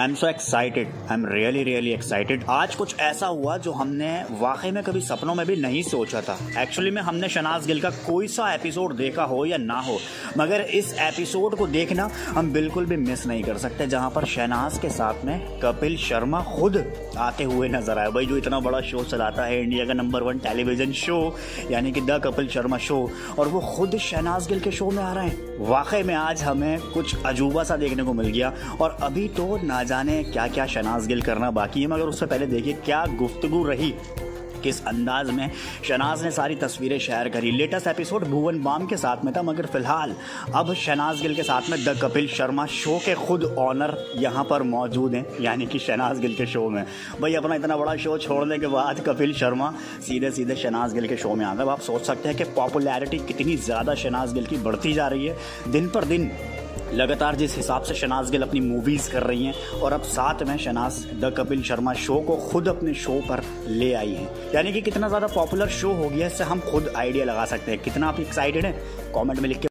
I am so excited I am really really excited आज कुछ ऐसा हुआ जो हमने वाकई में कभी सपनों में भी नहीं सोचा था। एक्चुअली में हमने शनाज गिल का कोई सा एपिसोड देखा हो या ना हो, मगर इस एपिसोड को देखना हम बिल्कुल भी मिस नहीं कर सकते, जहाँ पर शहनाज के साथ में कपिल शर्मा खुद आते हुए नज़र आए। भाई, जो इतना बड़ा शो चलाता है, इंडिया का नंबर वन टेलीविज़न शो यानी कि द कपिल शर्मा शो और वो खुद शहनाज गिल के शो में आ रहे हैं। वाकई में आज हमें कुछ अजूबा सा देखने को मिल गया, और अभी तो ना जाने क्या क्या शनाज गिल करना बाकी है, मगर उससे पहले देखिए क्या गुफ्तगु रही। किस अंदाज में शनाज ने सारी तस्वीरें शेयर करी। लेटेस्ट एपिसोड भुवन बाम के साथ में था, मगर फ़िलहाल अब शनाज गिल के साथ में द कपिल शर्मा शो के खुद ऑनर यहाँ पर मौजूद हैं, यानी कि शनाज गिल के शो में। भाई, अपना इतना बड़ा शो छोड़ने के बाद कपिल शर्मा सीधे सीधे शनाज गिल के शो में आ गए। आप सोच सकते हैं कि पॉपुलैरिटी कितनी ज़्यादा शनाज गिल की बढ़ती जा रही है। दिन पर दिन लगातार जिस हिसाब से शनाज गिल अपनी मूवीज़ कर रही हैं, और अब साथ में शनाज द कपिल शर्मा शो को खुद अपने शो पर ले आई हैं। यानी कि कितना ज़्यादा पॉपुलर शो हो गया इससे हम खुद आइडिया लगा सकते हैं। कितना आप एक्साइटेड हैं? कमेंट में लिख के